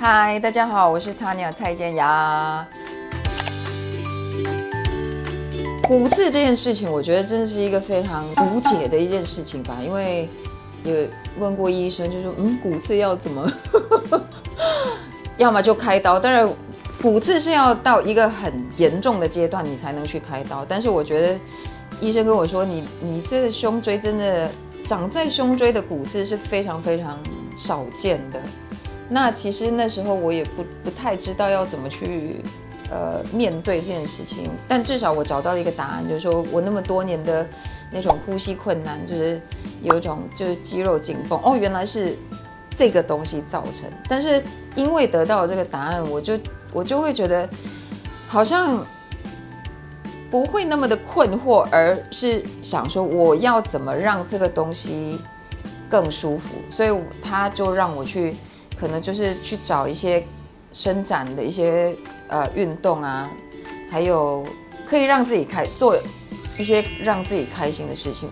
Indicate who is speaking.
Speaker 1: 嗨，大家好，我是 Tanya 蔡健雅。骨刺这件事情，我觉得真的是一个非常无解的一件事情吧，因为有问过医生，就说嗯，骨刺要怎么，要么就开刀。当然，骨刺是要到一个很严重的阶段，你才能去开刀。但是我觉得医生跟我说，你你这个胸椎真的长在胸椎的骨刺是非常非常少见的。那其实那时候我也不不太知道要怎么去。呃，面对这件事情，但至少我找到了一个答案，就是说我那么多年的那种呼吸困难，就是有一种就是肌肉紧绷，哦，原来是这个东西造成。但是因为得到这个答案，我就我就会觉得好像不会那么的困惑，而是想说我要怎么让这个东西更舒服，所以他就让我去，可能就是去找一些伸展的一些。呃，运动啊，还有可以让自己开做一些让自己开心的事情。